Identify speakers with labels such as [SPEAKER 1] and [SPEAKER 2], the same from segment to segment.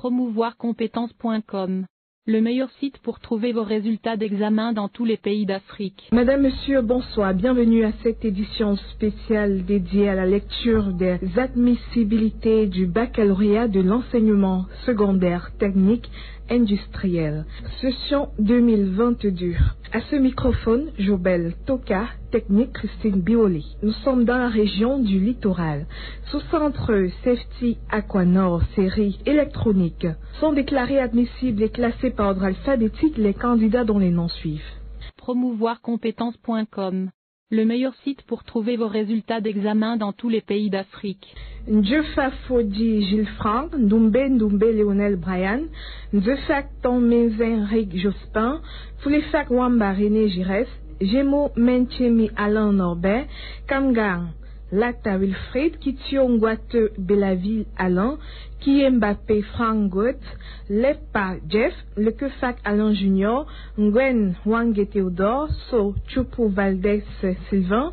[SPEAKER 1] promouvoircompétences.com. Le meilleur site pour trouver vos résultats d'examen dans tous les pays d'Afrique.
[SPEAKER 2] Madame, Monsieur, bonsoir. Bienvenue à cette édition spéciale dédiée à la lecture des admissibilités du baccalauréat de l'enseignement secondaire technique industriel. Session 2022. À ce microphone, Jobel Toka, technique Christine Bioli. Nous sommes dans la région du littoral. Sous-centre Safety Aquanor série électronique sont déclarés admissibles et classés par ordre alphabétique les candidats dont les noms suivent.
[SPEAKER 1] Promouvoircompétences.com. Le meilleur site pour trouver vos résultats d'examen dans tous les pays d'Afrique.
[SPEAKER 2] Ndjefa Fodi Gilles Franck, Ndumbe Ndumbe Lionel Brian, Ndjefak Tombenzin Rick Jospin, Foulefak Wamba René Gires, Gémeaux Menchemi Alain Norbert, Kamgang Lata Wilfred, Kitio Ngwate Belaville Alain, Kie Mbappé Frank Goethe, Lepa Jeff, Le Kefak Alain Junior, Ngwen Wange Theodore, So Chupu Valdez Sylvain,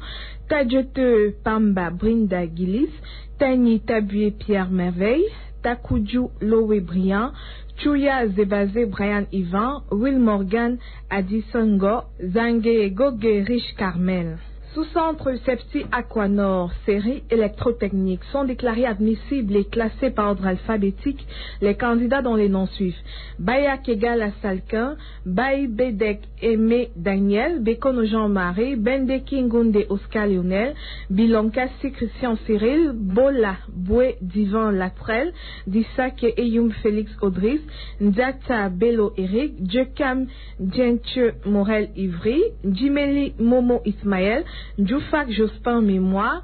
[SPEAKER 2] Tadjote Pamba Brinda Gillis, Tani Tabué Pierre Merveille, Takudju Lowe Briand, Chuya Zebazé Brian Ivan, Will Morgan Addison Go, Zange Goge Rich Carmel. Sous-centre Septi Aquanor, série électrotechnique, sont déclarés admissibles et classés par ordre alphabétique les candidats dont les noms suivent. Baya Kegal Salkin, Baï Bedek Aimé Daniel, Bekono Jean-Marie, Bende Kingunde Oscar Lionel, Bilonkasi Christian Cyril, Bola Boué Divan Latrel, Dissake Eyum Félix Audris, Ndata Bello Eric, Djekam Djentche Morel Ivry, Jimeli Momo Ismaël, Djoufak Jospin Mémoire,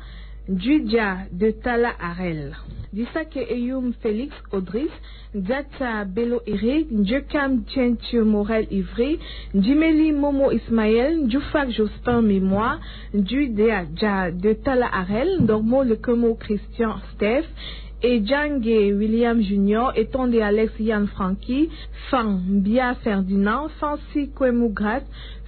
[SPEAKER 2] Djudja de Tala Arel. Dissake Eyum Félix Audris, Djata Bello Eric, Djekam Djentche Morel Ivry, Jimeli Momo Ismaël, Djoufak Jospin Mémoire, Djudja de Tala Arel, Dormo Le Como Christian Steph, et Djange William Jr., et Tonde Alex Yann Frankie, Fan Bia Ferdinand, Fancy Kwemugrat,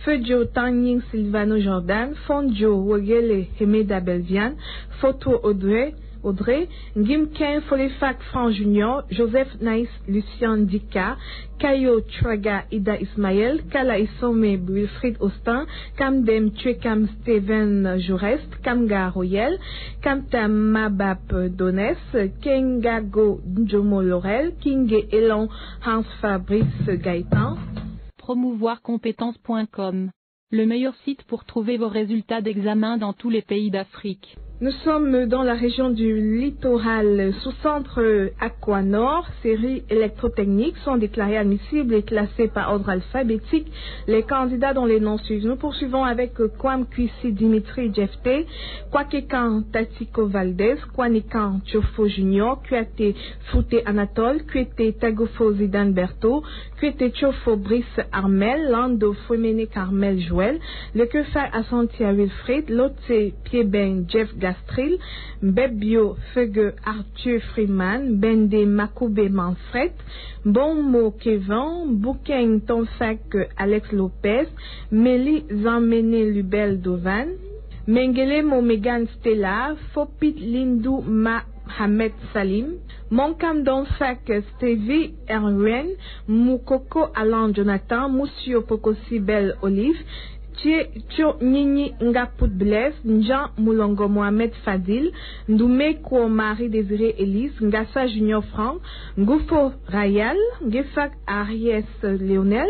[SPEAKER 2] Fejo Tangning Silvano Jordan, Fonjo Wogele Hemeda Belvian, Photo Audrey, Audrey, Gimken Folefak Fran Junior, Joseph Naïs Lucien Dika, Kayo Traga Ida Ismaël, Kala Isome Wilfried Austin, Kamdem Tuekam Steven Jourest, Kamga Royel, Kamta Mabap Dones, Kengago Njomo Laurel, Kinge Elon Hans Fabrice Gaëtan.
[SPEAKER 1] Promouvoircompétences.com. Le meilleur site pour trouver vos résultats d'examen dans tous les pays d'Afrique.
[SPEAKER 2] Nous sommes dans la région du littoral sous-centre Aquanor, série électrotechnique, sont déclarés admissibles et classés par ordre alphabétique les candidats dont les noms suivent. Nous poursuivons avec Kwam Kwisi Dimitri Jefte, Kwakekan Tatiko Valdez, Kwanikan Chofo Junior, Kuate Fouté Anatole, Kuete Tagofo Zidane Berto, Kuete Chofo Brice Armel, Lando Fouemene Carmel Joël, Le Kefa Assantia Wilfried, Lotse Pieben Jeff Gastril, Bebio Feugue Arthur Freeman, Bende Makoube Manfred, Bonmo Kevin, Bouken Tonfak Alex Lopez, Meli Zamene Lubel Dovan, Mengele Momegan Stella, Fopit Lindou Mohamed Salim, Monkam Donfak Stevie Erwen, Moukoko Alan Jonathan, Moussio Pokosi Belle Olive, Tio Nini Ngaput Blaise, Njan Moulongo Mohamed Fadil, Ndoumé Kwo Marie Désiré Elise, Ngassa Junior Franck, Ngoufo Rayal, Ngefak Ariès Léonel,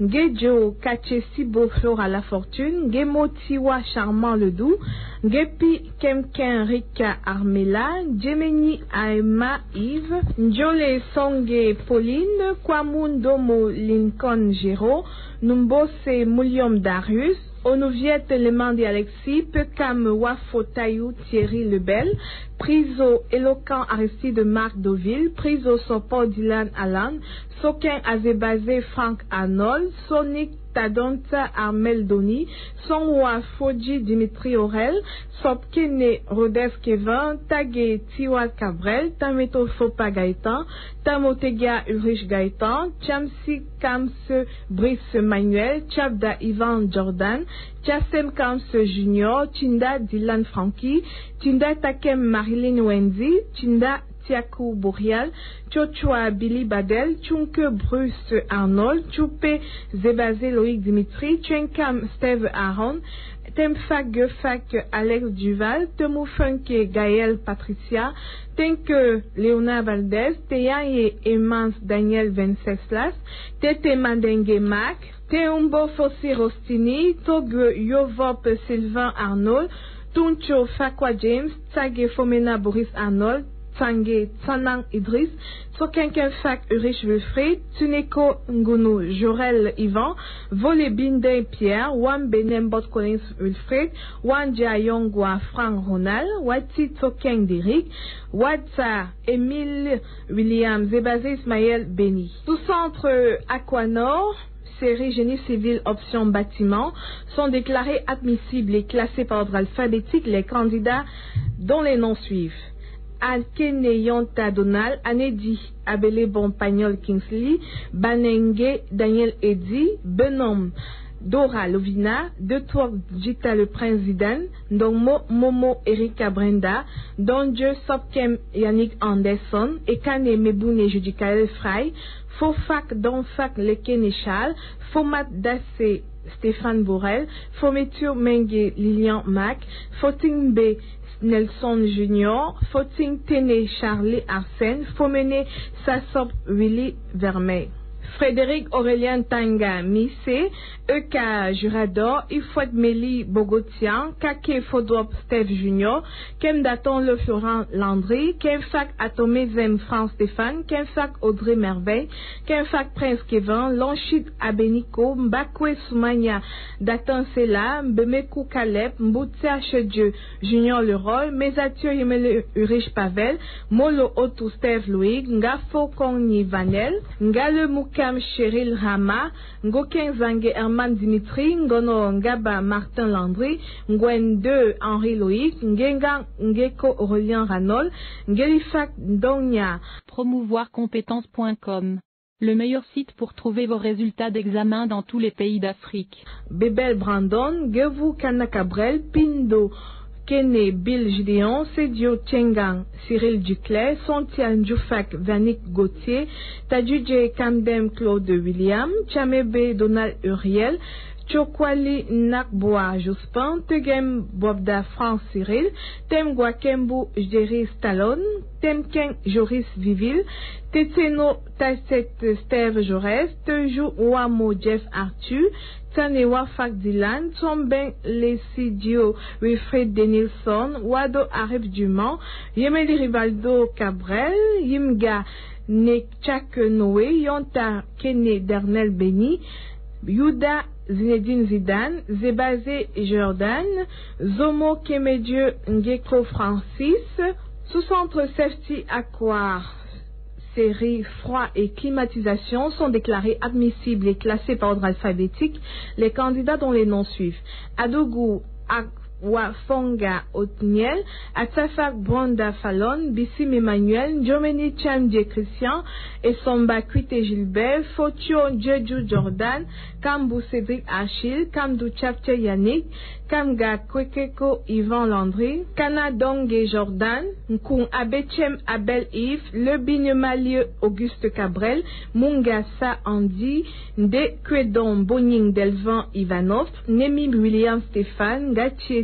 [SPEAKER 2] Ngejo Kache Sibo Flora La Fortune, Ngemo Tiwa Charmant Ledoux, Ngepi Kemken Rika Armela, Djemeni Aema Yves, Njole Songe Pauline, Kwamun Domo Lincoln Giro, Numbose Moulium Darius, Onuviette Lemandi Alexis, Pekam Wafo Tayou Thierry Lebel, Priso Éloquent Aristide Marc Deauville, Priso Sopo Dylan Alan, Sokin Azebazé Frank Arnold, Sonic Tadonta Armel Doni, Sonwa Foji Dimitri Aurel, Sopkene Rodez Kevin, Tage Tiwa Cabrel, Tameto Fopa Gaëtan, Tamotega Ulrich Gaëtan, Chamsi Kamse Brice Manuel, Chabda Ivan Jordan, Chassem Kamse Junior, Chinda Dylan Frankie, Chinda Takem Marilyn Wendy, Chinda Tiakou Bourial, Tchochoa Billy Badel, Tchunke Bruce Arnold, Tchoupé Zébazé Loïc Dimitri, Tchenkam Steve Aaron, Temfak Gefak Alex Duval, Temufunke Gaël Patricia, Tenke Léonard Valdez, Teyaye Emans Daniel Venceslas, Tete Mandenge Mac, Teumbo Fossi Rostini, Togue Yovop Sylvain Arnold, Tuncho Fakwa James, Tsage Fomena Boris Arnold, Tsange Tsanang Idriss, Tsokenken Fak Urich Wilfried, Tuneko Ngunu Jorel Ivan, Volé Binde Pierre, Wan Benem Bot Collins Wilfried, Wan Yongwa Frank Ronald, Wati Tsoken Derrick, Watsa Emile William Zébazé Ismaël Beni. Sous-centre Aquanor, série génie civil option bâtiment sont déclarés admissibles et classés par ordre alphabétique les candidats dont les noms suivent. Alkene Yonta Donald, Anedi Abele Bompagnol Kingsley, Banenge Daniel Eddy, Benom Dora Lovina, De Twork Jita le Prince Zidane, Dongmo Momo Erika Brenda, Donje Sopkem Yannick Anderson, Ekane Meboune Judicael Fry, Fofak Donfak Lekene Charles, Fomat Dassé Stéphane Borel, Fometur Menge Lilian Mac, Foting B Nelson Junior, Foting Tene Charlie Arsène, Fomene Sassop Willy Vermeil. Frédéric Aurélien Tanga Missé, Eka Jurador, Ifouet Meli Bogotian, Kake Fodop Steve Junior, Kem Daton Le Florent Landry, Kem Fac Atomé Zem France Stéphane, Kem Fac Audrey Merveille, Kem Fac Prince Kevin, Lonchit Abenico, Mbakwe Soumania Datan Sela, Bemekou Caleb, Mboutia Chedieu Junior Leroy, Mesatio Yemele Urich Pavel, Molo Otu Steve Louis, Ngafo Kongni Vanel, Ngale Mouka Kam Cheryl Rama, Ngoken Zange Herman Dimitri, Ngono Ngaba Martin Landry, Ngwen 2 Henri Loïc, Ngenga Ngeko Aurélien Ranol, Ngelifak Donya.
[SPEAKER 1] Promouvoircompétences.com le meilleur site pour trouver vos résultats d'examen dans tous les pays d'Afrique.
[SPEAKER 2] Bebel Brandon, Gevu Kanakabrel, Pindo, Kene Bill Gideon, Sedio Tchengang, Cyril Duclet, Sontian Djoufak Vanik Gauthier, Tadjuje Kamdem Claude William, Chamebe Donald Uriel, Chokwali Nakboa Jospin, Tegem Bobda France Cyril, Tem Gwakembu Jerry Stallone, Temken Joris Vivil, Tetseno Tasset Steve Jaurès, Tejou Wamo Jeff Arthur, Tanewa Fak Dylan, Tomben Lesidio Wilfred Denilson, Wado Arif Dumont, Yemeli Rivaldo Cabrel, Yimga Nekchak Noé, Yonta Kene Dernel Beni, Yuda Zinedine Zidane, Zébazé Jordan, Zomo Kemedieu Ngeko Francis, sous-centre Safety Aquar série froid et climatisation sont déclarés admissibles et classés par ordre alphabétique les candidats dont les noms suivent. Wafonga Otniel, Atafak Bronda Fallon, Bissim Emmanuel, Jomeni Chamdje Christian, Esomba Kwite Gilbert, Fotio Djeju Jordan, Kambu Cédric Achille, Kamdou Chapche Yannick, Kamga Kwekeko Yvan Landry, Kana Donge Jordan, Nkung Abechem Abel Yves, Le Bignemalieu Auguste Cabrel, Mungasa Andy, Nde Kwedon Boning Delvan Ivanov, Nemi William Stéphane,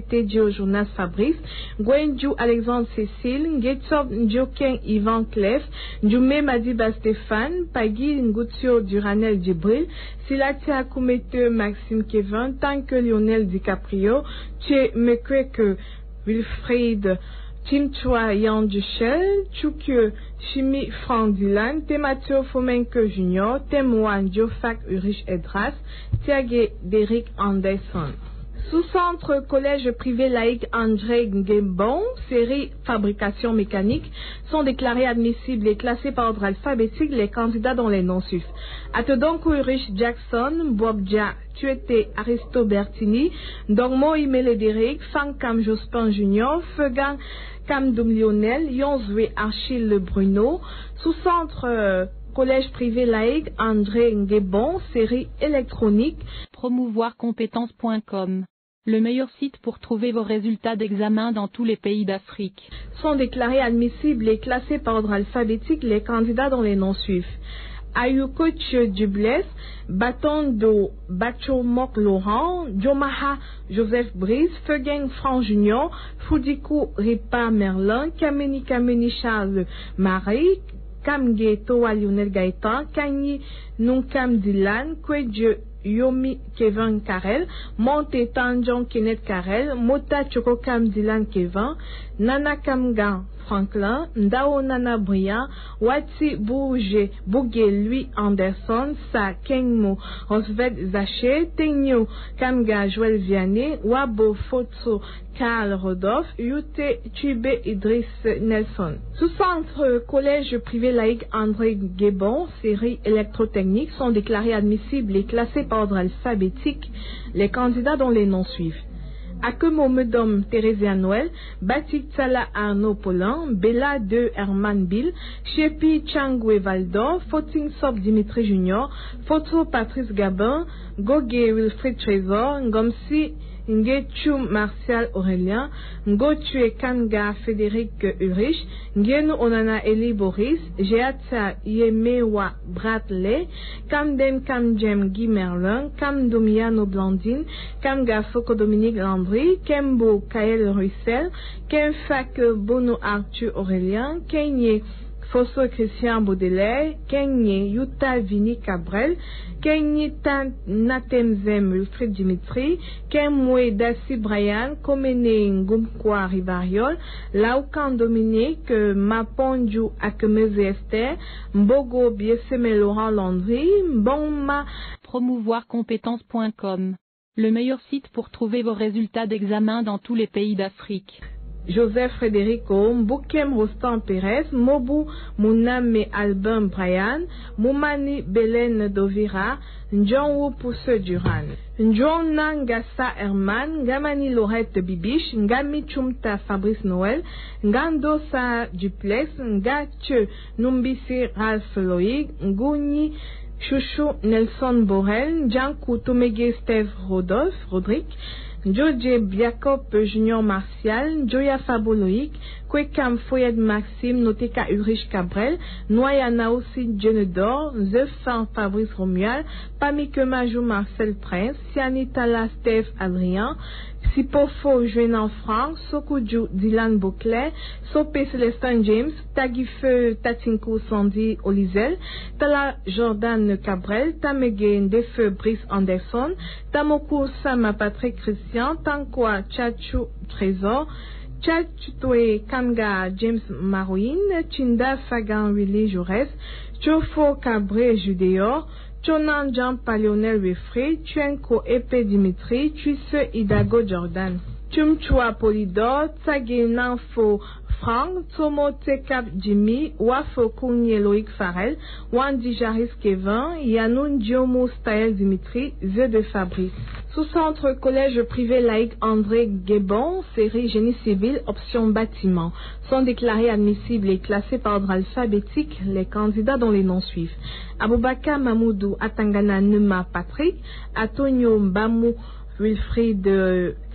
[SPEAKER 2] Gatier Tedio Jonas Fabrice, Gwenju Alexandre Cécile, Ngetsob Ndjoken Ivan Clef, Njume Madiba Stéphane, Pagui Ngutio Duranel Djibril, Silatia Koumete Maxime Kevin, Tanke Lionel DiCaprio, Tche Mekweke Wilfried Tim Chua Yan Duchel, Chukye Chimi Franck Dylan, Tematio Fomenke Junior, Temwan Diofak Urich Edras, Tiage Derrick Anderson. Sous-centre collège privé laïque André Nguembon, série fabrication mécanique, sont déclarés admissibles et classés par ordre alphabétique les candidats dont les noms suivent. Atedonko Urich Jackson, Bobja Tuete Aristo Bertini, Dongmo Imele Derrick, Fankam Jospin Junior, Fegan Kamdoum Lionel, Yonzwe Achille Bruno, sous-centre euh, collège privé laïque André Nguebon, série électronique.
[SPEAKER 1] Promouvoircompétences.com le meilleur site pour trouver vos résultats d'examen dans tous les pays d'Afrique.
[SPEAKER 2] Sont déclarés admissibles et classés par ordre alphabétique les candidats dont les noms suivent. Ayukoch Dubless, Batondo Bachomok Laurent, Jomaha Joseph Brice, Feugen Franc Junior, Fudiku Ripa Merlin, Kameni Kameni Charles Marie, Kamge Toa Lionel Gaëtan, Kanyi Nunkam Dylan, Kwedio Yomi Kevin Karel, Monte Tanjong Kenneth Karel, Mota Chokokam Dylan Kevin, Nana Kamgan Franklin, Ndao Nana Brian, Wati Bouge Bouge Louis Anderson, Sa Kengmo Rosvet Zaché, Tenyo Kamga Joël Vianney, Wabo Foto Karl Rodolphe, Yute Tube Idriss Nelson. Sous-centre collège privé laïque André Guébon, série électrotechnique, sont déclarés admissibles et classés par ordre alphabétique les candidats dont les noms suivent. Akemo Medom Thérésia Noël, Batik Tsala Arnaud Paulin, Bella de Herman Bill, Shepi Changwe Valdo, Foting Sop Dimitri Junior, Foto Patrice Gabin, Goge Wilfried Trésor, Ngomsi Ngechu Martial Aurélien, Ngotue Kanga Frédéric Urich, Ngenu Onana Eli Boris, Jeatsa Yemewa Bratley, Kamdem Kamjem Guy Merlin, Kamdomiano Blandine, Kamga Foko Dominique Landry, Kembo Kael Russell, Kenfak Bono Arthur Aurélien, Kenye Fosso Christian Baudelaire, Kenye Yuta Vini Cabrel, Kenye Natemzem Wilfried Dimitri, Kemwe Dassi Brian, Komene Ngumkwa Rivariol, Laukan Dominique, Maponju Akemeze Mbogo Bieseme Laurent Landry, Mbonma
[SPEAKER 1] Promouvoircompétences.com, le meilleur site pour trouver vos résultats d'examen dans tous les pays d'Afrique.
[SPEAKER 2] Joseph Frederico, Mboukem Rostan Pérez, Mobu Mouname Albin Brian, Moumani Belen Dovira, Njonwu Pousse Duran, Njon Ngassa Herman, Ngamani Lorette Bibiche, Ngami Chumta Fabrice Noël, Ngandosa Duplex, Ngatche Numbisi Ralph Loïg, Ngouni Chouchou Nelson Borel, Njankou Tomege Steve Rodolphe, Rodrigue, George Jacob Junior Martial, Joya Fabo Loïc, Kwekam Foyed Maxime, Noteka Ulrich Cabrel, Noyana aussi Djenedor, Zefan Fabrice Romual, Pamike Majou Marcel Prince, Sianitala Steve Adrien, Sipofo Juenan Franck, Sokuju Dylan Bouclet, Sopé Célestin James, Tagife Tatinko Sandy Olizel, Tala Jordan Cabrel, Tamege Ndefeu Brice Anderson, Tamoku Sama Patrick Christian, Tankwa Chachu Trésor, Tchatchoue Kamga James Marouine, Chinda Fagan Willy Jaurès, Chofo Cabré Judéor, Chonan Jean Palionel Wefré, Chuenko Epe Dimitri, Tuisse Idago Jordan. Chumchua Polidor, Tsage Nanfo Frank, Tomo Tekap Jimmy, Wafo Kounye Loïc Farel, Wandi Jaris Kevin, Yanoun Diomo Stael Dimitri, Zé de Fabrice. Sous-centre collège privé laïque André Guébon, série génie civil, option bâtiment. Sont déclarés admissibles et classés par ordre alphabétique les candidats dont les noms suivent. Aboubaka Mamoudou Atangana Numa Patrick, Antonio Mbamou Wilfried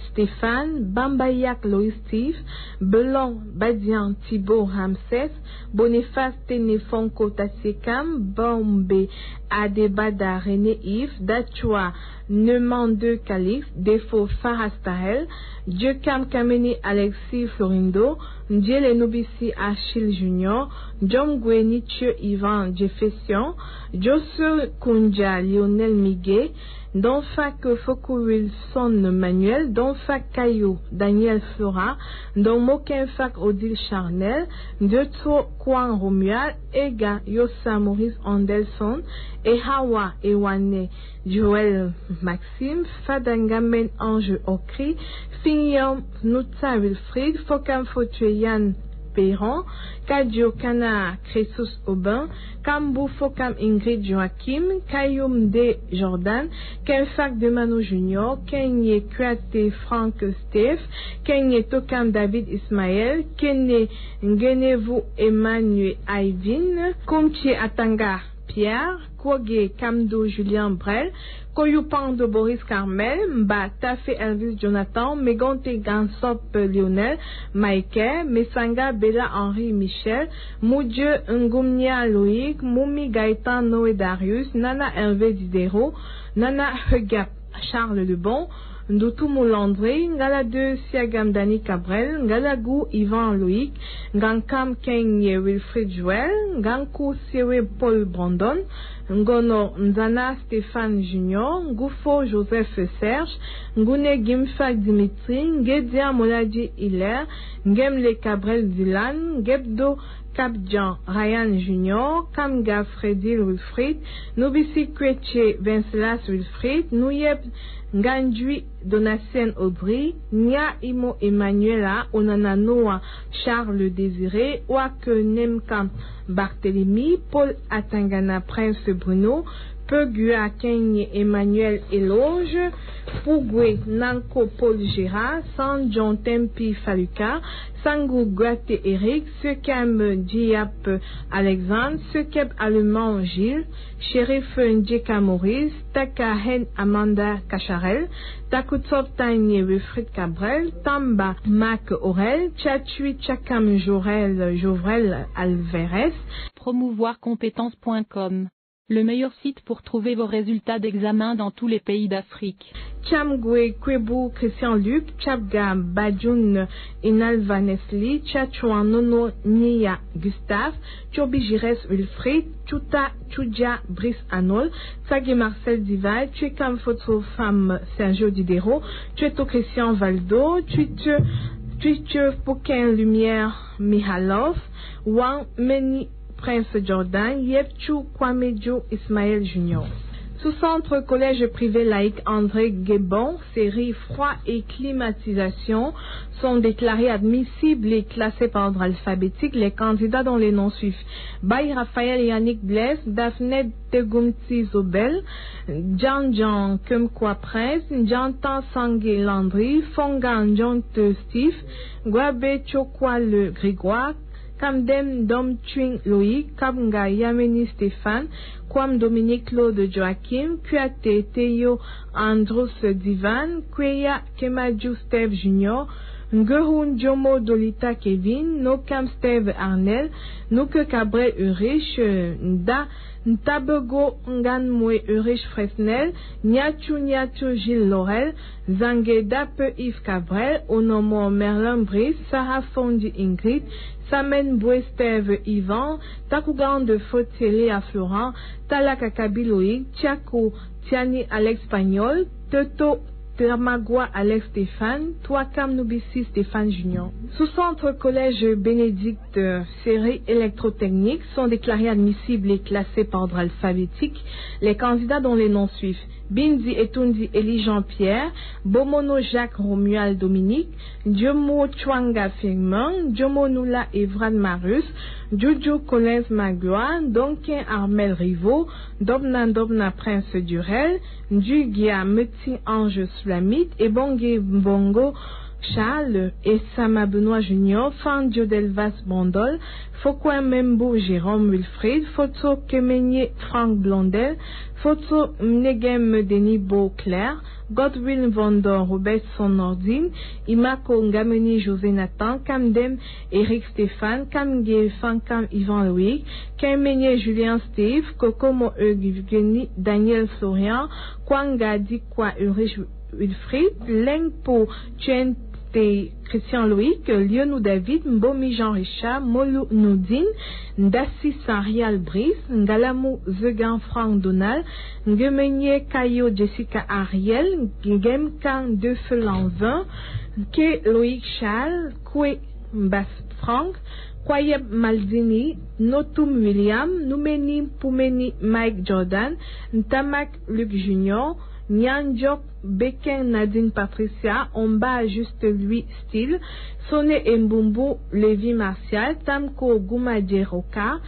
[SPEAKER 2] Stéphane, Bambayak Loïs Steve, Belon Badian Thibault Ramsès, Boniface Ténéfonko Tassekam, Bombe Adebada René Yves, Dachua Neumande Calix, Defo Farastahel, Dieucam Kameni Alexis Florindo, Ndiele Nobisi Achille Junior, John Ivan Jefferson, Josu Kunja Lionel Miguet, Donfak Foko Wilson Manuel, Donfak Caillou Daniel Flora, Don Mokenfak Odile Charnel, Deutro Kwan Romual, Ega Yosa Maurice Anderson, Ehawa Ewane Joël Maxime, Fadangamen Ange Okri, Finium Nuta Wilfried, Fokam Fotueyan Perron, Kadio Kana Crésus Aubin, Kambu Fokam Ingrid Joachim, Kayum De Jordan, Kenfak de Mano Junior, Kenye Kuate Frank Steve, Kenye Tokam David Ismaël, Kene Ngenevu Emmanuel Aivin, Kumchi Atanga Pierre, Kouagé Kamdo Julien Brel, Koyupando Boris Carmel, Mba Tafé Elvis Jonathan, Megonte Gansop Lionel, Maïke, Mesanga Bella Henri Michel, Moudje Ngumnia Loïc, Moumi Gaëtan Noé Darius, Nana Hervé Didero, Nana Hegap Charles Lebon, Ndotumu Landré, Ngala 2 Siagam Dani Cabrel, Ngalagu Ivan Loïc, Ngankam Kenye Wilfried Joël, Nganku Sewe Paul Brandon, Ngono Nzana Stéphane Junior, Ngoufo Joseph Serge, Ngune Gimfa Dimitri, Ngedia Moladi Hilaire, Ngemle Cabrel Dylan, Gebdo Capjan Ryan Junior, Kamga Freddy Wilfried, Nobisi Kweche Vencelas Wilfried, Nouyeb Ngandui Donatien Audrey, Nia Imo Emmanuela, Onananoa Charles Désiré, Ouake Nemkam Barthélemy, Paul Atangana Prince Bruno, Pegua Kenye Emmanuel Eloge, Pugwe Nanko Paul Gérard, San Tempi Faluka, Sangu Guate Eric, Sekam Diap Alexandre, Sekeb Allemand Gilles, Sheriff Ndjeka Maurice, Takahen Amanda Cacharel, Takutsop Tanye Wilfried Cabrel, Tamba Mac Aurel, Tchatui Chakam Jorel Jovrel Alvarez,
[SPEAKER 1] promouvoircompétences.com. Le meilleur site pour trouver vos résultats d'examen dans tous les pays d'Afrique.
[SPEAKER 2] Chamgwe Kwebu Christian Luc, Chabga Badjoun Inal Vanesli, Chachuan Nono Nia Gustave, Chobi Gires Wilfried, Chuta Chuja Brice Anol, Sagi Marcel Dival, Chuekam Photo Femme Sergio Didero, Chueto Christian Valdo, Chuitu Pouquin Lumière Mihalov, Wang Meni Prince Jordan, Yepchou Kwamejo Ismaël Junior. Sous-centre collège privé laïque André Guébon, série froid et climatisation sont déclarés admissibles et classés par ordre alphabétique les candidats dont les noms suivent. Baye Raphaël Yannick Blaise, Daphne Tegumti Zobel, Jean Jean Kemkwa Prince, Jantan Sangé Landry, Fongan John Steve, Guabe Chokwa Le Grégoire, Kamdem Dom Twing Loïc, Kamga Yameni Stéphane, Kwam Dominique Claude Joachim, Kuate Teyo Andros Divan, Kweya Kemadju Steve Junior, Ngehun Jomo Dolita Kevin, Nokam Steve Arnel, Nuke Cabrel Urich, Nda Ntabego Nganmwe Urich Fresnel, Nyachu Nyachu Gilles Laurel, Zangeda Pe Yves Cabrel, Onomo Merlin Brice, Sarah Fondi Ingrid, Samen Bouesteve Yvan, Takugan de Fotele à Florent, Talaka Kabiloï, Tiako Tiani Alex Pagnol, Toto Termagua Alex Stéphane, Toakam Nubissi Stéphane Junior. Sous-centre collège Bénédicte série électrotechnique sont déclarés admissibles et classés par ordre alphabétique les candidats dont les noms suivent. Bindi Etundi Elie Jean-Pierre, Bomono Jacques Romuald Dominique, Diomo Chwanga Firmin, Diomo Nula Evran Marius, Jojo Collins Magua, Donkin Armel Rivo, Dobna Dobna Prince Durel, Ndugia Meti Ange Sulamite et Bongo Charles et Sama Benoît Junior, Fan Delvas Bondol, Fokwa Membo Jérôme Wilfried, Photo Kemenye Franck Blondel, Photo Mnegem Denis Beauclerc, Godwin Vondor Robertson Nordine, Imako Ngameni José Nathan, Kamdem Eric Stéphane, Kamge Fankam Ivan Louis, Kemenye Julien Steve, Kokomo Evgeny Daniel Florian, Kwanga Dikwa Ulrich Wilfried, Lengpo Chen Christian Loïc, Lionou David, Mbomi Jean Richard, Molu Noudine, Ndassi Sarial Brice, Ngalamou Zegan Franck Donald, Ngemenye Kayo Jessica Ariel, Ngem Kan De Lanvin, Ke Loïc Charles, Kwe Mbas Franck, Kwayeb Maldini, Notum William, Noumeni Poumeni Mike Jordan, Ntamak Luc Junior, Nyanjok Beken Nadine Patricia, Omba Juste Lui Style, Sone Mbumbu Lévi Martial, Tamko Guma Jeroka,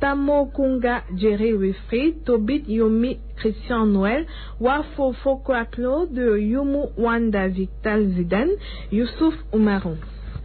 [SPEAKER 2] Tamo Kunga Jerry Wilfried, Tobit Yomi Christian Noël, Wafo Fokwa Claude, Yumu Wanda Victal Zidane, Youssouf Oumaron.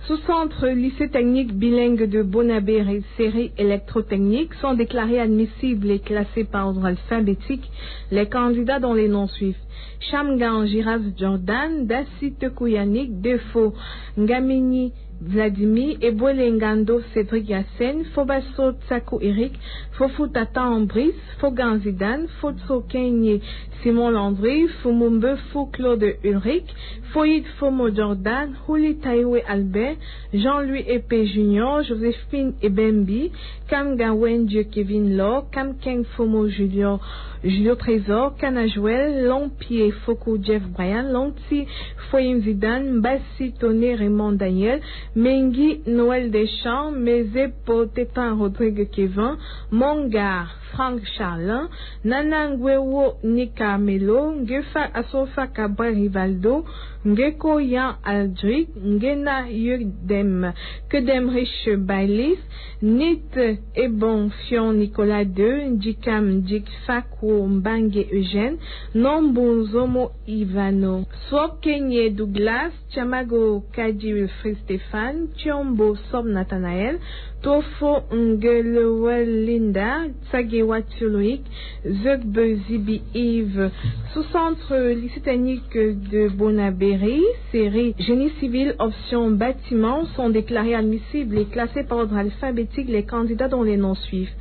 [SPEAKER 2] Sous-centre lycée technique bilingue de Bonabé série électrotechnique sont déclarés admissibles et classés par ordre alphabétique les candidats dont les noms suivent. Chamgan Giras Jordan, Dassi Tekouyanik, Defo Ngamini Vladimir, Ebouele Ngando Cédric Yassen, Fobasso Tsako Eric, Fofu Tata Ambris, Fogan Zidane, Fotso Kenye Simon Landry, Fumumbe Fou Claude Ulrich, Foyid Fomo Jordan, Huli Taïwe Albert, Jean-Louis Epé Junior, Joséphine Ebembi, Kam Gawen Kevin Law, Kam Keng Fomo Julio, Julio Trésor, Canajuel, Longpied Foko Jeff Bryan, Longti Foyim Zidane, Bassi Toné Raymond Daniel, Mengi Noël Deschamps, Mezepo Tétan Rodrigue Kevin, prolongar Frank Charlin, Nanangwewo Nika Melo, Ngefa Asofa Cabra Rivaldo, Ngeko Yan Aldric, Ngena Yudem, Kedem Rich Bailis, Nit Ebon Fion Nicolas II, Djikam Djik Fakwo Mbange Eugène, Nombo Zomo Ivano, Swap Kenye Douglas, Chamago Kaji Wilfrid Stéphane, Chiombo Sob Nathanael, Tofo Ngelewel Linda, Tsagewa Zibi Yves, sous-centre lycée de Bonabéry, série Génie civil, option bâtiment, sont déclarés admissibles et classés par ordre alphabétique les candidats dont les noms suivent.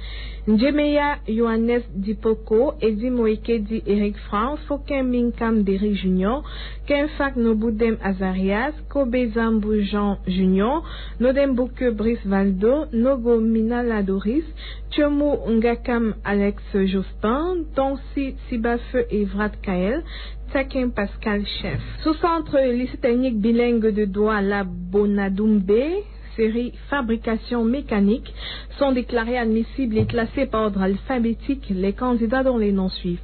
[SPEAKER 2] Njemeya Johannes Dipoko, Edi Moeke Di Eric Franc, Foken Minkam Derrick Junior, Kenfak Nobudem Azarias, Kobe Zambu Jean Junior, Nodembuke Brice Valdo, Nogo Minala Doris, Tchomo Ngakam Alex Jospin, Tonsi Sibafe Evrat Kael, Takin Pascal Chef. Sous-centre lycée technique bilingue de Douala Bonadumbe, série fabrication mécanique sont déclarés admissibles et classés par ordre alphabétique les candidats dont les noms suivent.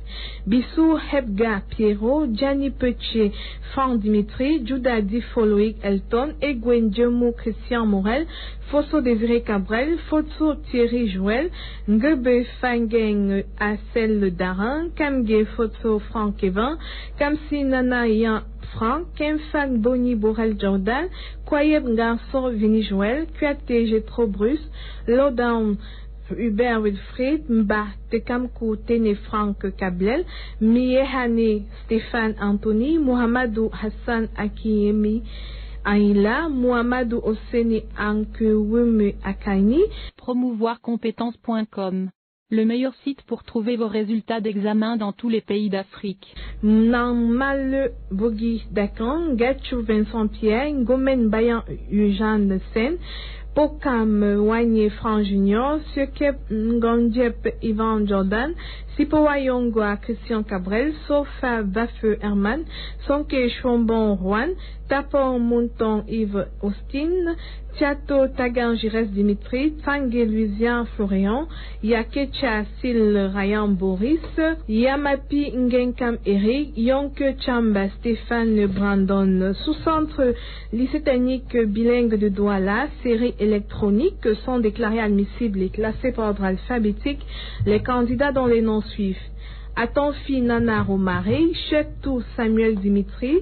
[SPEAKER 2] Bissou Hebga Pierrot, Gianni Petier, Franck Dimitri, Judah Difoloïc Elton, Egwen Djemou Christian Morel, Fosso Désiré Cabrel, Fosso Thierry Joël, Ngebe Fangeng Assel Darin, Kamge Fosso Franck Evin, Kamsi Nana Yan Franck, Kemfag Boni Borel Jordan, Kwayeb Garçon Vini Joël, Kuate Jetro Bruce, Lowdown Hubert Wilfried, Mba Tekamkou Tene Franck Kablel, Miehane Stéphane Anthony, Mohamedou Hassan Akiyemi, Aïla, Mohamedou Oseni Ankewume Akani.
[SPEAKER 1] Promouvoircompétences.com le meilleur site pour trouver vos résultats d'examen dans tous les pays d'Afrique.
[SPEAKER 2] Namale Bogi Dakan, Gatchou Vincent Pierre, Gomen Bayan Eugène Sen, Pokam Wanye Franc Junior, Sukep Ngondjep Ivan Jordan, Sipowa Yongwa Christian Cabrel, Sofa Bafeu Herman, Sonke Chombon Juan, Tapon Monton Yves Austin, Tiato Tagan Gires Dimitri, Tangue Louisian Florian, Yakecha Sil Ryan Boris, Yamapi Ngenkam Eric, Yonke Chamba Stéphane Brandon, sous-centre lycée technique bilingue de Douala, série électronique sont déclarés admissibles et classés par ordre alphabétique les candidats dont les noms suivent. Atonfi Nana Romare, Chetou Samuel Dimitri,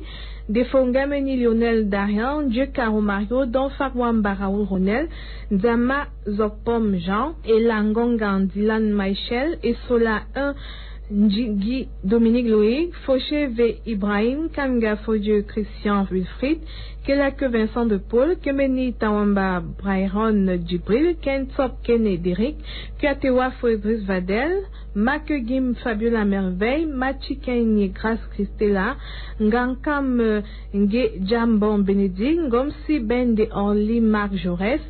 [SPEAKER 2] Defongameni Lionel Darian, Dieu Mario, Donfarwam Baraou Ronel, Zama Zokpom Jean, et Langongan Dylan Michel, et Sola 1 Guy Dominique Loïc, Fauché V. Ibrahim, Kanga Fodieu Christian Wilfried, Kelake Vincent de Paul, Kemeni Tawamba Brayron Djibril, Kentop Kene Derek, Kuatewa Fabrice Vadel, Make Gim Fabiola Merveille, Machi Kenye Grace Christella, Ngankam Nge Jambon Bénédicte, Ngomsi Ben de Orly Marc Jaurès,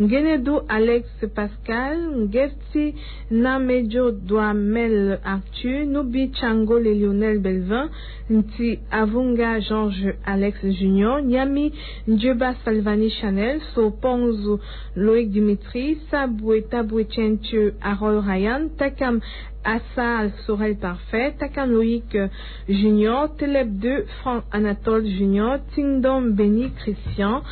[SPEAKER 2] Ngenedo Alex Pascal, Ngefti Namejo Douamel Arthur, Nubi Chango Lionel Belvin, Nti Avunga Georges Alex Junior, Nyami Ndjeba Salvani Chanel, Soponzo Loïc Dimitri, Saboué Taboué Chentu Harold Ryan, Takam Assa Sorel Parfait, Takam Loïc Junior, Teleb 2 Franck Anatole Junior, Tingdom Benny Christian,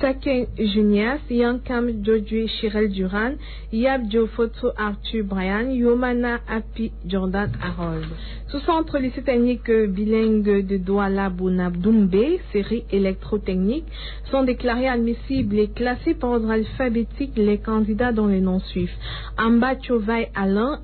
[SPEAKER 2] Taken Junias, Yankam Jodui Chirel Duran, Yab Jofoto Arthur Brian, Yomana Api Jordan Harold. Sous-centre lycée technique bilingue de Douala Bonabdoumbe, série électrotechnique, sont déclarés admissibles et classés par ordre alphabétique les candidats dont les noms suivent. Amba Alain,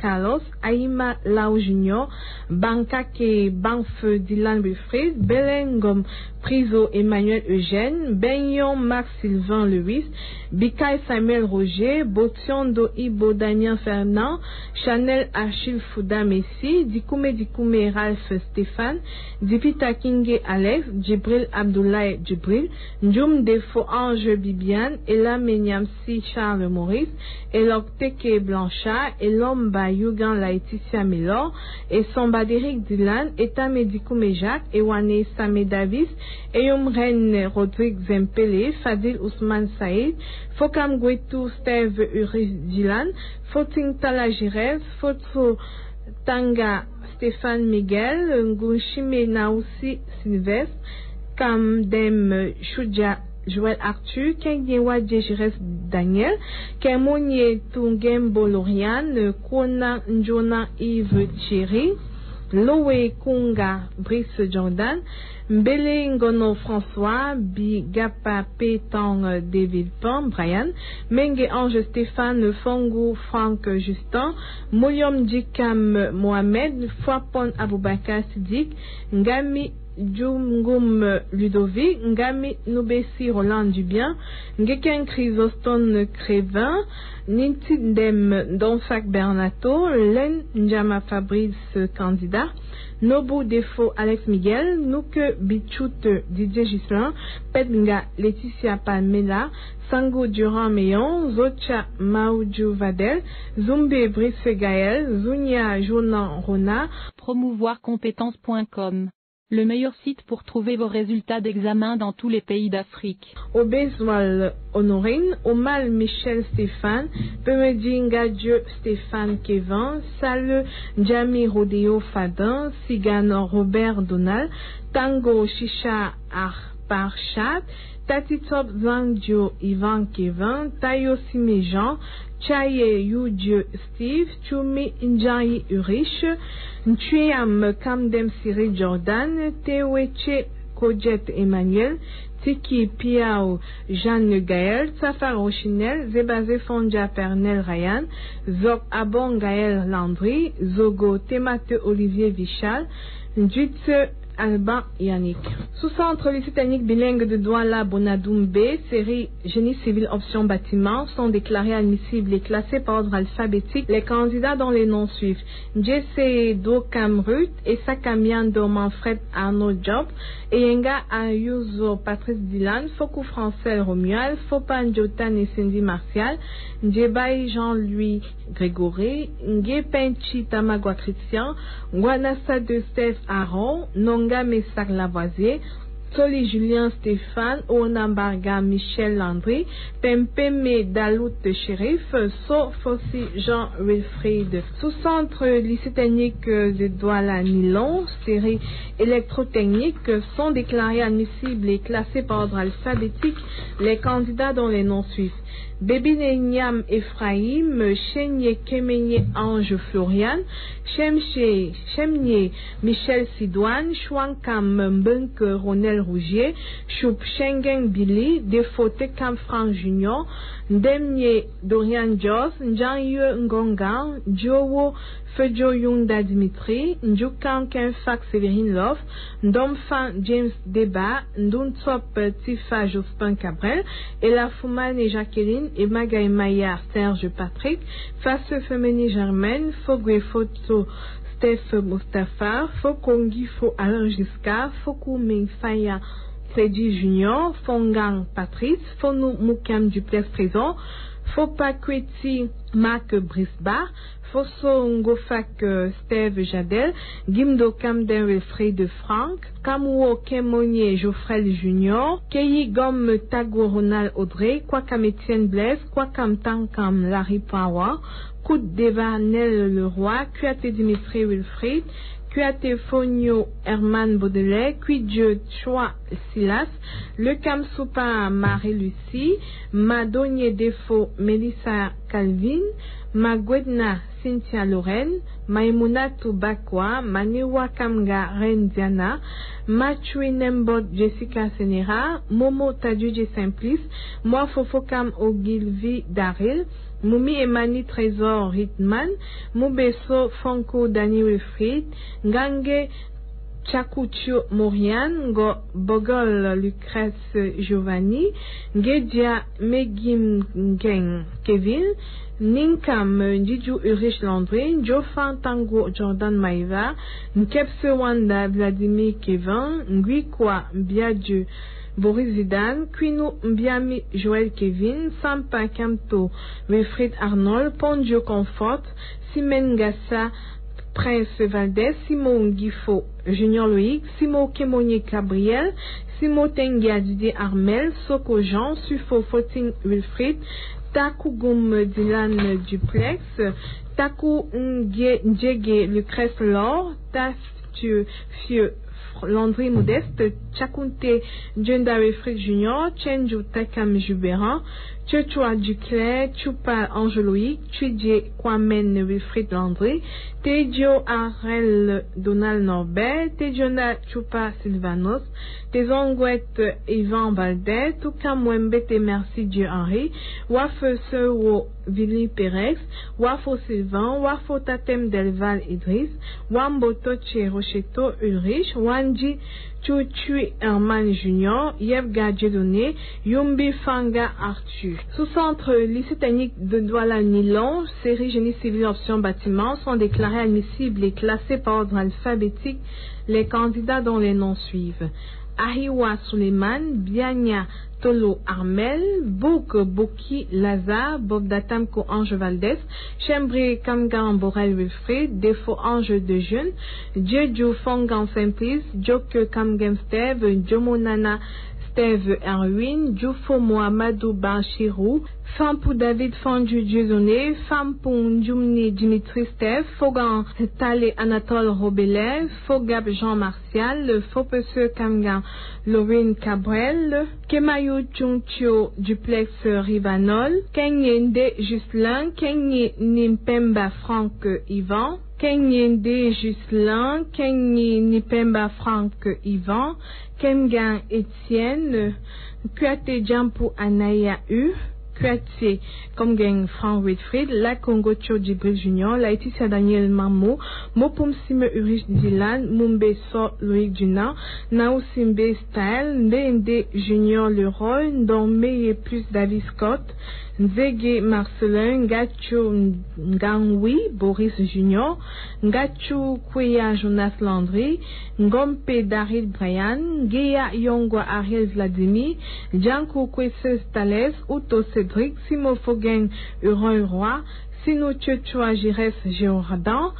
[SPEAKER 2] Carlos, Aïma Lao Junior, Bankake Banfe Dylan Wilfrid, Belengom Priso Emmanuel Eugène, Benyon Max Sylvain Lewis, Bikaï Samuel Roger, Botiondo Ibo Damien Fernand, Chanel Achille Fouda Messi, Dikoume Dikoume Ralph Stéphane, Dipita Kinge Alex, Djibril Abdoulaye Djibril, Ndjoum Defo Ange Bibiane, Ela Menyamsi Charles Maurice, Elokteke Blanchard, Elomba Yugan Laetitia Milor, et Somba Dylan, Eta Medikoume Jacques, Ewane Samé Davis, Eyum Ren Fadil Ousmane Saïd, Fokam Gwetou Steve Uris Dylan, Foting Tala Jirez, Foto Tanga Stéphane Miguel, Ngunshime Naoussi Sylvestre, Kamdem Choudia Joël Arthur, Kenyewa Djejires Daniel, Kemonye Tungembo Loriane, Kona Njona Yves Thierry, Loé Kunga Brice Jordan, Mbele Ngono François, Bigapa Pétang David Brian, Menge Ange Stéphane Fongo Franck Justin, Mouyom Djikam Mohamed, Fwapon Aboubakar Sidik, Ngami Djungum Ludovic, Ngami Nubesi Roland Dubien, Ngeken Chrysostone Crévin, Nintindem Donsac Bernato, Len Njama Fabrice Candidat, Nobu Defo Alex Miguel, Nuke Bichute Didier Gislin, Pednga Laetitia Palmela, Sango Durand Meyon, Zocha Maoudjou Vadel, Zumbe Brice Gaël, Zunia Jonan Rona,
[SPEAKER 1] promouvoircompétences.com. Le meilleur site pour trouver vos résultats d'examen dans tous les pays d'Afrique.
[SPEAKER 2] Obezwal Honorine, Omal Michel Stéphane, Pemedinga Dieu Stéphane Kevin, Sale Jami Rodeo Fadin, Sigano Robert Donald, Tango Shisha Arparchat, Tatitop Zangdio Ivan Kevin, Tayo Simejan, Chaye Yudieu Steve, Chumi Njayi Urich, Nchuyam Kamdem Siri Jordan, Teweche Kojet Emmanuel, Tiki Piao Jeanne Gaël, Safar Rochinel, Zebazé Fondia Pernel Ryan, Zok Abon Gaël Landry, Zogo Temate Olivier Vichal, Njutse Alban Yannick. Sous-centre lycée technique bilingue de Douala Bonadoumbe, série génie civil option bâtiment, sont déclarés admissibles et classés par ordre alphabétique les candidats dont les noms suivent. Jesse Do Kamrut, Essa Kamian Do Manfred Arnaud Job, Eyenga Ayuso Patrice Dylan, Foku Francel Romuald, Fopan Jotan et Cindy Martial, Djebaï Jean-Louis Grégory, Nge Penchi Tamagua Christian, Guanassa de Steph Aaron, Nonga Messac Lavoisier, Soli Julien Stéphane, Onambarga Michel Landry, Pempeme Dalout Shérif, So Fossi Jean Wilfried. Sous-centre lycée technique de Douala Nilon, série électrotechnique, sont déclarés admissibles et classés par ordre alphabétique les candidats dont les noms suivent. Bébine Niam Ephraim, Chenye Kemenye Ange Florian, Chemche, Chemnie Michel Sidouane, Chouankam Mbunk Ronel Rougier, Choup Schengen Billy, Defote Kam Frank Junior, Ndemye Dorian Joss, Njanye Ngonga, Diowo Fejo Yunda Dimitri, Njukan Kenfak Séverine Love, Ndomfan James Deba, Nduntop Tifa Jospin Cabrel, Ella Fouman et Jacqueline, et Magaï Maillard Serge Patrick, Face Femeni Germaine, Fogwe Foto Steph Mustafa, Fokongi Fo Alain Giscard, Fokou Mingfaya Freddy Junior, Fongang Patrice, Fonou Moukam Duplessis Présent, Fopakweti Marc Brisbard, Fosso Ngofak Steve Jadel, Gimdo Kamden Wilfried de Franck, Kamwo Kemonye Geoffrey Junior, Keyi Gom Tago Ronald Audrey, Kwakam Etienne Blaise, Kwakam Tankam Larry Power, Kout Devanel Leroy, Kuate Dimitri Wilfried, Fonio Herman Baudelaire, Dieu Choi Silas, Le Kamsupa Marie-Lucie, Madonnier Defo Melissa Calvin, Magwedna Cynthia Lorraine, Maimuna Tubakwa, Maniwa Kamga Rendiana, Machui Nembot Jessica Senera, Momo Tadjuje Simplice, Moi Fofokam Ogilvi Daril, Moumi Emani Trésor Ritman, Mubeso Fonko Dani Wilfried, Gange Chakucho Morian, Go Bogol Lucrèce Giovanni, Gedia Megim Kevin, Ninkam Didju Ulrich Landry, Jofan Tango Jordan Maïva, Nkepse Wanda Vladimir Kevin, Nguikwa Biadju Boris Zidane, Quino Mbiami Joël Kevin, Sampa Kamto Wilfried Arnold, Pondio Comfort, Simen Gassa Prince Valdez, Simon Guifo Junior Loïc, Simo Kemonier Gabriel, Simo Tengia Didier Armel, Soko Jean, Sufo Fotin Wilfried, Taku Goum Dylan Duplex, Taku Ndjege Lucrèce Laure, Taftu Fieu Landry Modeste, Chakunte Jenda Wilfried Junior, Chenju Takam Juberan, Chechua Duclair, Chupa Angeloïc, Chidje Kwamen Wilfried Landry, Tedio Arel Donald Norbert, Tejona Chupa Sylvanos, Tezongwet Ivan Valdet, Tukamwembe Merci Dieu Henri, Wafe Sewo Vili Perex, Wafo Sylvain, Wafo Tatem Delval Idriss, Wamboto Rocheto Ulrich, Wanji Chuchui Herman Junior, Yevga Dieudonné, Yumbi Fanga Arthur. Sous-centre lycée technique de Douala Nilon, série génie civil option bâtiment sont déclarés admissibles et classés par ordre alphabétique les candidats dont les noms suivent. Ahiwa Suleiman, Bianya Tolo Armel, Bouk Boki Lazare, Bob Datamko Ange Valdez, Chembré Kamgan Borel Wilfried, Défaut Ange de Jeune, Djeju Fongan Simplice, Joke Kamgem Steve, Jomonana Steve Erwin, Jufo Mohamedou Banchirou, Fampou David Fondu Dieudonné, Fampou Ndjoumni Dimitri Steve, Fogan Tale Anatole Robelet, Fogab Jean Martial, Fopeseux Kamgan Lorraine Cabrel, Kemayou Chungchio Duplex Rivanol, Kenyende Juscelin, Kenye Nimpemba Franck Ivan, Kenyende Juscelin, Kenye Nipemba Franck Ivan, Kemgan Etienne, Kuate Jampu Anaya U, Kuate Komgen Frank Wilfried, La Congo Cho Djibril Junior, Laetitia Daniel Mamo, Mopum Sime Urich Dylan, Mumbe So Loïc Duna, Nao Simbe Style, Ndende Junior Leroy, Ndombe plus David Scott, Nzege Marcelin, Ngacho Ngangwi, Boris Junior, Ngachu Kweya Jonas Landry, Ngompe Daryl Brian, Geya Yongwa Ariel Vladimir, Djankou Kwese Stales, Uto Cédric, Simo Fogen Huron Roy, Sino Tchotchoa Jires Géordan,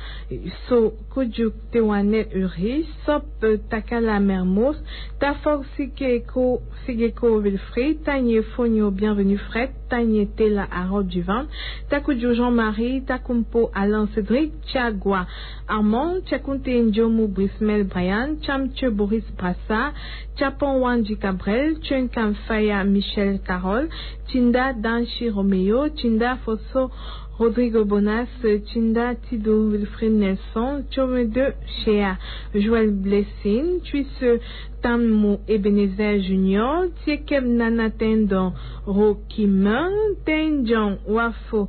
[SPEAKER 2] So Kodjuk Tewanet Uri, Sop Takala Mermos, Tafor Sikeko Sigeko Wilfried, Tanye Fonio Bienvenue Fred, Tanye Tela Harold Duvan, Takudjo Jean-Marie, Takumpo Alain Cédric, Tchagua Armand, Tchakunte Ndjomu Brismel Brian, Chamche Boris Brassa, Chapon Wanji Cabrel, Chunkam Faya Michel Carole, Tinda Danchi Romeo, Tinda Fosso Rodrigo Bonas, Tinda Tido Wilfried Nelson, Chome de Shea, Joël Blessing, Tuisse Tamu Ebenezer Junior, Tiekeb Nana Tendon, Rokiman, Tenjon Wafo,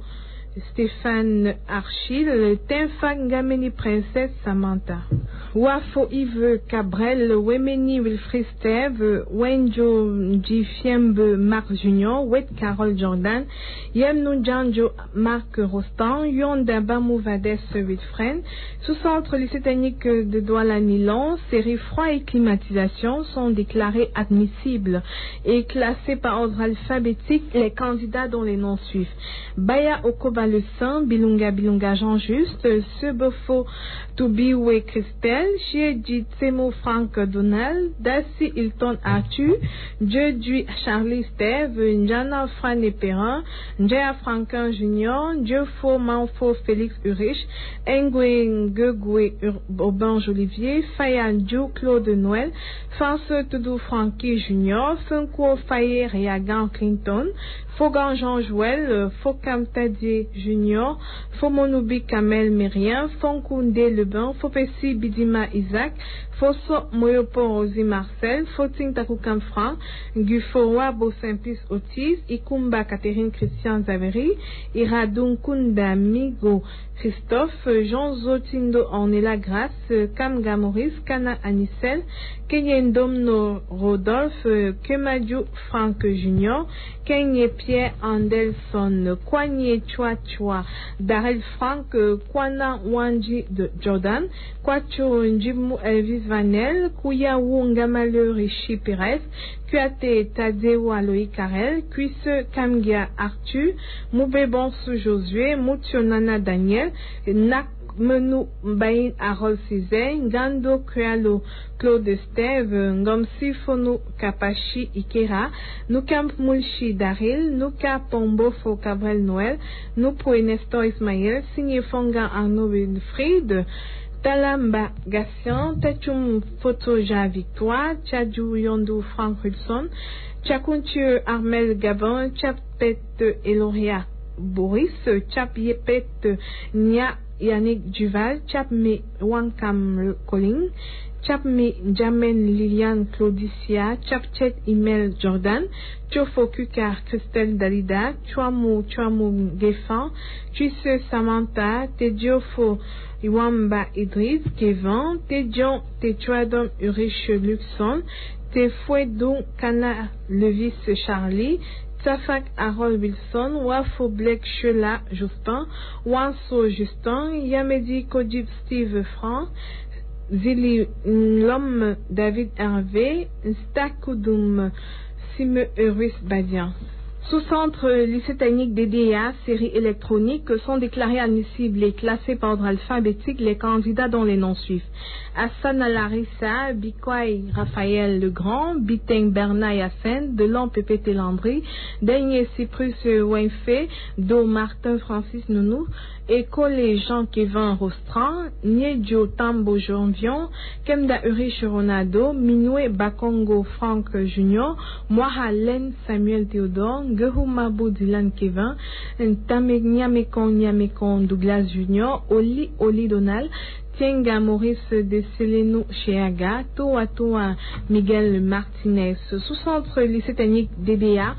[SPEAKER 2] Stéphane Archil, Tenfang Gameni Princesse Samantha. Wafo Yves Cabrel, Wemeni Wilfried Steve, Wenjo Jifiembe Marc Junior, Wet Carole Jordan, Yemnou Janjo Marc Rostand, Yonda Bamou Vades Wilfren, sous-centre lycée technique de Douala Nilon, série froid et climatisation sont déclarés admissibles et classés par ordre alphabétique les candidats dont les noms suivent. Le Saint, Bilunga Bilunga Jean Juste, Sebefo Toubiwe Christelle, Noël, Chiedi Tsemo Frank Donald, Darcy Hilton Arthur, Dieu Charlie Steve, Njana Fran Perrin, Njaya Franquin Junior, Dieu Faux Manfo Félix Urich, Engwe Ngegwe Aubange Olivier, Fayan Dieu Claude Noël, François Toudou Frankie Junior, Funko Faye Réagan Clinton, Fogan Jean Joël, Fokam Tadier Junior, Fomonoubi Kamel Mérien, Fonkoundé Lebin, Fopessi Bidima Isaac, Fosso Moyopo Rosi Marcel, Foting Takukam Franc, Gufowa Bosimplice Otis, Ikumba Catherine Christian Zaveri, Iradun Kunda Migo Christophe, Jean Zotindo Ornella Grace, Kamga Maurice, Kana Anicel, Kenyendomno Rodolphe, Kemadju Frank Junior, Kenye Pierre Andelson, Kwanye Chua Chua, Darel Frank, Kwana Wanji de Jordan, Kwacho Njimu Elvis Vanel, Kuya Wungamale Rishi Perez, Kuate Tadeo Aloï Karel, Kuisse Kamgia Arthur, Moube Bonsu Josué, Moutionana Daniel, Nak Menou Bain Harold Cizé, Gando Kualo Claude Steve, Ngomsi Fono Kapashi Ikera, Nukamp Mulchi Daril, Nuka Pombo Fo Cabrel Noël, Nupo Nestor Ismaël, Signé Fonga Arnaud Talamba Gassian, Tachum Photoja Victoire, Tchadjou Yondou Frank Wilson, Tchakuntieu Armel Gabon, Tchapet Eloria Boris, Tchap Yepet Nia Yannick Duval, Chapme Wankam Colling, Chapme Jamen Liliane Claudicia, Chapchet Imel Jordan, Chofo Kukar Christelle Dalida, Chuamu Chuamu Gefan, Chuisse Samantha, Tediofo Iwamba Idris, Kevin, Tedion Techuadon Urich Luxon, Tefouedou Kana Levis Charlie, Tafak Harold Wilson, Wafo Blake Chela Justin, Wanso Justin, Yamedi Kodib Steve Franc, Lom David Hervé, Stakoudoum Sime Euris Badian. Sous-centre lycée technique DDA, série électronique, sont déclarés admissibles et classés par ordre alphabétique les candidats dont les noms suivent. Hassan Alarissa, Bikwai Raphaël Legrand, Biteng Bernard Yassen, Delon Pépé Landry, Daniel Cyprus Wenfe, Do Martin Francis Nounou, École Jean Kevin Rostran, Niedjo Tambo Jonvion, Kemda Urich Ronaldo, Minoué Bakongo Frank Junior, Moahalen Samuel Théodore, Gehumabo Dylan Kevin, Tamek Nyamekon Douglas Junior, Oli Oli Donald, Tienga Maurice de Seleno Cheaga, Toa Toa Miguel Martinez, sous-centre lycée technique DBA,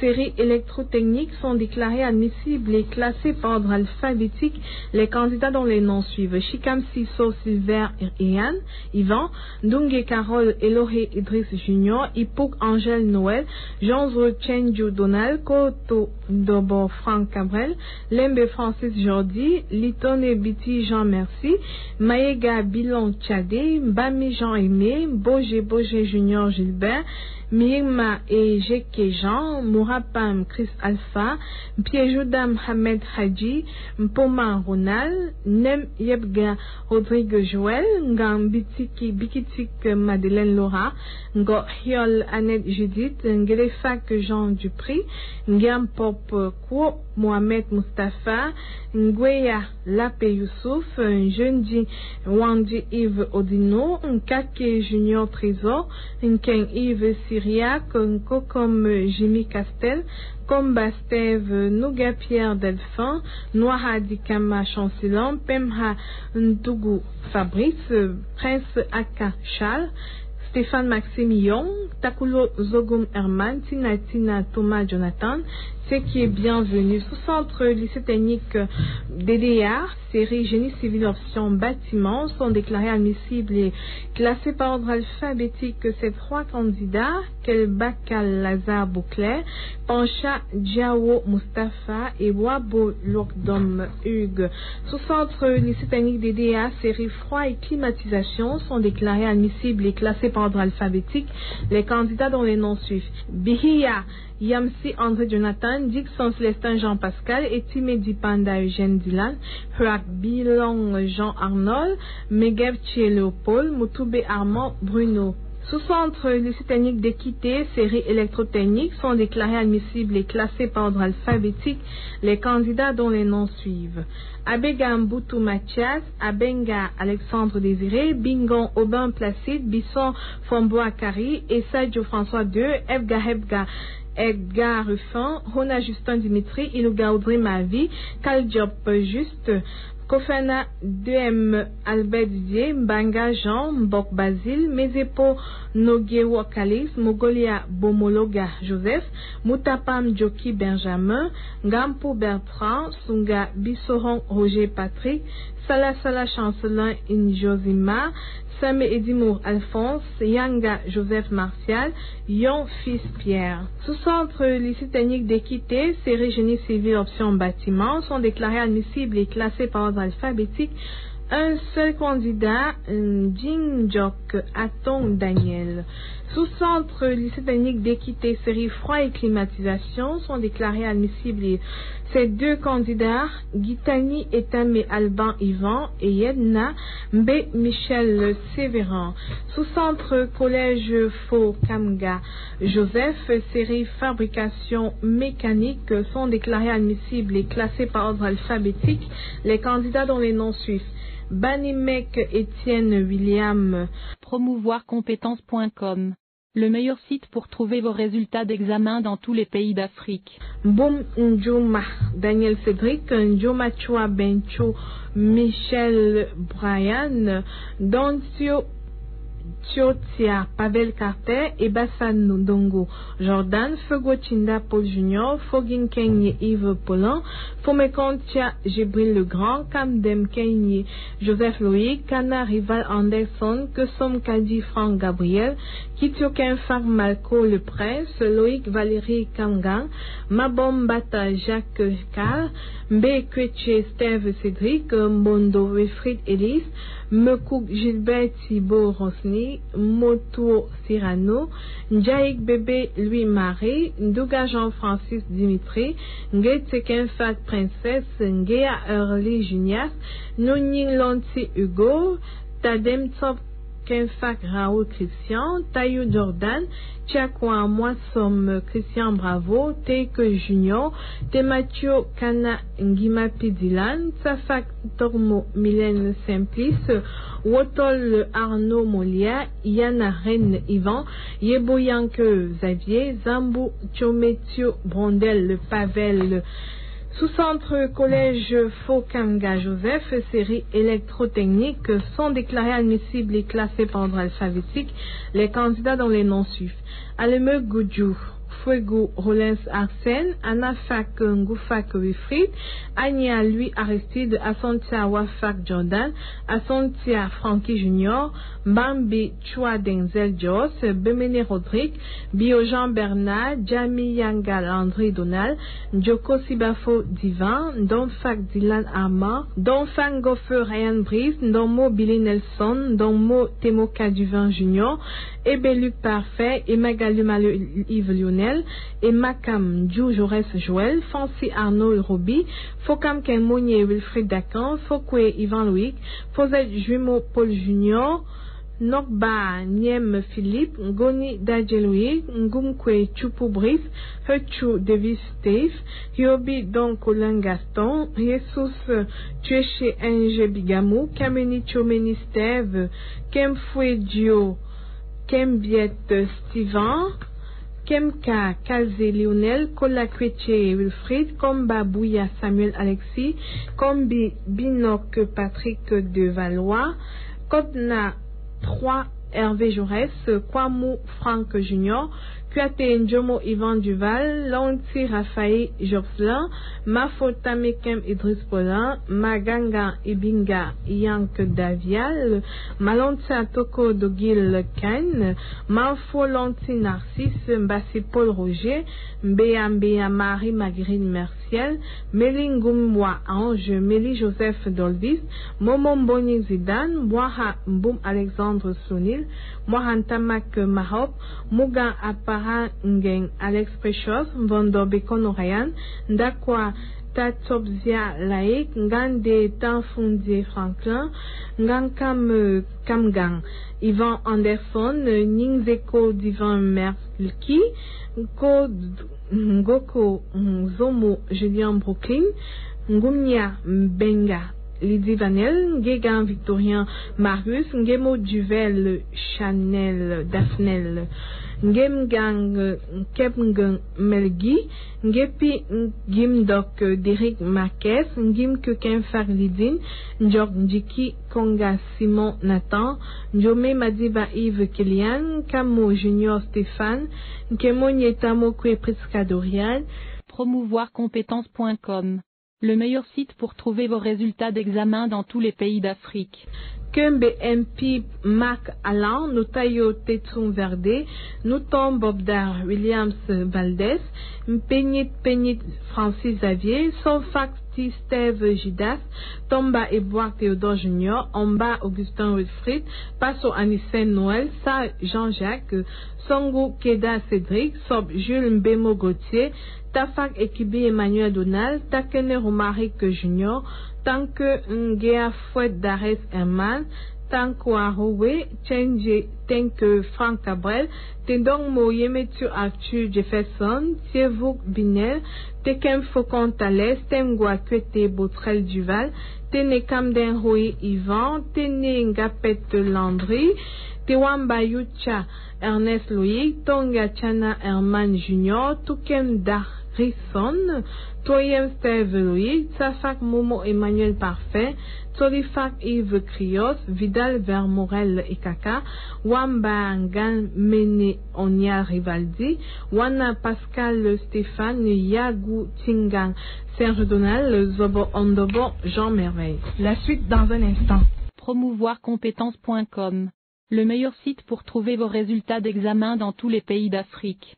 [SPEAKER 2] série électrotechnique sont déclarés admissibles et classés par ordre alphabétique. Les candidats dont les noms suivent. Chikam Siso Silver Ian, Ivan, Dungue Carole Elohé Idriss Junior, Ipok Angèle Noël, Jean-Zo Chenju Donald, Koto Dobo Franck Cabrel, Lembe Francis Jordi, Litone Biti Jean Merci, Maïga Bilon Tchadé, Bami Jean Aimé, Boje Boje Junior Gilbert, Mirma et Jeke Jean, Mourapam Chris Alpha, Piejouda Mohamed Haji, Mpoma Ronald, Nem Yebga Rodrigue Joël, Ngam Bitiki Bikitik Madeleine Laura, Ngo Hiol Annette Judith, Ngelefak Jean Dupri, Ngam Pop Mohamed Mustafa, Ngweya Lape Youssouf, Jeudi Wandi Yves Odino, Nkake Junior Trésor, Nken Yves Syriac, Kokom Jimmy Castel, Komba Steve Nouga Pierre Delphin, Noira Dikama Chancellon, Pemha Ntougou Fabrice, Prince Aka Charles, Stéphane Maxime Young, Takulo Zogum Herman, Tina Tina Thomas Jonathan, ce qui est bienvenu. Sous-centre lycée technique DDA, série génie civil option bâtiment, sont déclarés admissibles et classés par ordre alphabétique ces trois candidats, Kelbakal Lazare Bouclair, Pancha Diawo Mustafa et Wabo Lokdom Hugues. Sous-centre lycée technique DDA, série froid et climatisation, sont déclarés admissibles et classés par ordre alphabétique les candidats dont les noms suivent. Bihia Yamsi André Jonathan, Dixon Célestin Jean Pascal, Etime Dipanda Eugène Dylan, Huak Bilong Jean Arnold, Megev Léopold, Moutoube Armand Bruno. Sous-centre lycée technique d'équité, série électrotechnique, sont déclarés admissibles et classés par ordre alphabétique les candidats dont les noms suivent. Abega Mboutou Mathias, Abenga Alexandre Désiré, Bingon Aubin Placide, Bisson Fomboa Kari, Essadio François II, Ebga Hebga Edgar Ruffin, Rona Justin Dimitri, Iluga Audrey Mavi, Kaldiop Juste, Kofana 2M Albert Didier, Mbanga Jean, Mbok Basile, Mezepo Nogue Wakalis, Mogolia Bomologa Joseph, Moutapam Joki Benjamin, Gampo Bertrand, Sunga Bissoron Roger Patrick, Salah Salah Chancelin Injosima, Samé Edimour Alphonse, Yanga Joseph Martial, Yon Fils Pierre. Sous-centre lycée d'équité, série génie civil option bâtiment sont déclarés admissibles et classés par ordre alphabétique un seul candidat, Jinjok Atong Daniel. Sous-centre lycée technique d'équité, série froid et climatisation sont déclarés admissibles ces deux candidats, Gitani Etame Alban Ivan et Yedna Mbe Michel Sévéran. Sous-centre collège Faux Kamga Joseph, série fabrication mécanique sont déclarés admissibles et classés par ordre alphabétique les candidats dont les noms suivent. Banimek Étienne William.
[SPEAKER 1] Promouvoircompétences.com le meilleur site pour trouver vos résultats d'examen dans tous les pays d'Afrique.
[SPEAKER 2] Daniel Michel Tiotia, Pavel Carter et Bassan Dongo, Jordan, Fugo Chinda Paul Junior, Fogin Kenye Yves Polan, Fomekontia Gibril Legrand, Kamdem Kenye Joseph Loïc, Kana Rival Anderson, Kesom Kadi Franck Gabriel, Kitioken Fag Malco Le Prince, Loïc Valérie Kangang, Mabom Bata Jacques Carl, Mbe Kweche Steve Cédric, Mbondo Wilfried Ellis, Mekouk Gilbert Thibault Rosny, Moto Cyrano, Njaïk Bébé Louis-Marie, Ndouga Jean-Francis Dimitri, Ngetseken Fat Princesse, Ngea Early Junias, Nouning Lonti Hugo, Tadem Top Kenfak Raoul Christian, Tayo Jordan, Tiakwa Moissom Christian Bravo, Teike Junior, Tematio Kana Ngima Pidilan, Safak Tormo Mylène Simplice, Wotol Arnaud Molia, Yana Ren Ivan, Yeboyanke Xavier, Zambu Tchometio Brondel Pavel, sous-centre collège Fokanga Joseph, série électrotechnique, sont déclarés admissibles et classés par ordre alphabétique les candidats dont les noms suivent. Aleme Goudjou, Fuego Rollins Arsène, Anafak Ngoufak Wilfried, Anya Louis Aristide, Asontia Wafak Jordan, Asontia Frankie Junior, Bambi Chua Denzel Jos, Bemene Rodrigue, Biojean Bernard, Jamie Yangal André Donald, Joko Sibafo Divan, Donfak Dylan Armand, Donfang Goffer Ryan Brice, Donmo Billy Nelson, Donmo Temoka Duvin Junior, Ebeluc Parfait, et Magali Yves Lionel, et Djou Jaurès Joël, Fancy Arnaud Roby, Fokam Kenmounier Wilfried Dacan, Fokwe Ivan Louis, Fosette Jumeau Paul Junior, Nokba Niem Philippe, Ngoni Dajeloui, Ngumkwe Chupu Brice, Hechu Davis Steve, Hiobi Don Colin Gaston, Jesus Tueche Enge Bigamou, Kameni Chomeni Steve, Kemfwe Dio, Kembiet Steven, Kemka Kaze Lionel, Kola Kweche Wilfried, Komba Bouya Samuel Alexis, Kombi Binok Patrick de Valois, Kotna 3 Hervé Jaurès, Kwamou Franck Junior, Kuate Njomo Ivan Duval, Lonti Raphaël Jobslin, Mafota Mekem Idriss Paulin, Maganga Ibinga Yank Davial, Malonti Atoko Dogil Ken, Manfo Lonti Narcisse, Mbassi Paul Roger, Mbea Mbea Marie Magrine Merciel, Melingumwa Ange, Mélie Joseph Dolvis, Momo Mboni Zidane, Boaha Mboum Alexandre Sonil, Mohantamak Mahop, Apara Alex Precious, Vondo Bekono Ryan, Ndakwa Tatsobzia Laik, Ngande Tanfundi Franklin, Ngankam Kamgang, Ivan Anderson, Ningzeko Divan Merki, Ngoko Zomo Julien Brooklyn, Ngumnia Benga Lydie Vanel, Ngegan Victorien Marius, Ngemo Duvel Chanel Daphnel, Ngemgang Kepngang Melgi, Ngepi Ngimdok Derek Marquez, Ngim Kekin Farlidine, Njok Njiki Konga Simon Nathan, Njome Madiba Yves Kilian, Kamo Junior Stéphane, Nkemo Nyetamo Kwe Priska Dorian,
[SPEAKER 1] promouvoircompétences.com le meilleur site pour trouver vos résultats d'examen dans tous les pays d'Afrique.
[SPEAKER 2] Kembe MP Marc Allan, Notayo Tetsun Verde, Nouton Bobdar Williams Valdez, Mpenyit Penyit Francis Xavier, Solfax. Steve Gidas, Tomba Eboire Théodore Junior, Omba Augustin Wilfried, Passo Anissène Noël, Sa Jean-Jacques, Songo Keda Cédric, Sob Jules Mbemo Gauthier, Tafak Ekibi Emmanuel Donald, Takene Romaric Junior, Tanke Ngea Fouet Dares Herman, Tanko Arowe, Chenje Tenke Frank Cabrel, Tendong Moyemetu Arthur Jefferson, Tievuk Binel, Tekem Faucon Thalès, Tengwa Kwete Botrel Duval, Tene Kamden Roy Ivan, Tene Ngapet Landry, Tewamba Yucha Ernest Loïc, Tonga Chana Herman Junior, Tukem Darrison, Toyem Steve Loïc, Safak Momo Emmanuel Parfait, Solifak Yves Krios, Vidal Vermorel Ekaka, Wamba Ngan Mene Onia Rivaldi, Wana Pascal Stéphane, Yagou Tingang, Serge Donal, Zobo Ondobo, Jean Merveille. La suite dans un instant.
[SPEAKER 1] promouvoircompétences.com le meilleur site pour trouver vos résultats d'examen dans tous les pays d'Afrique.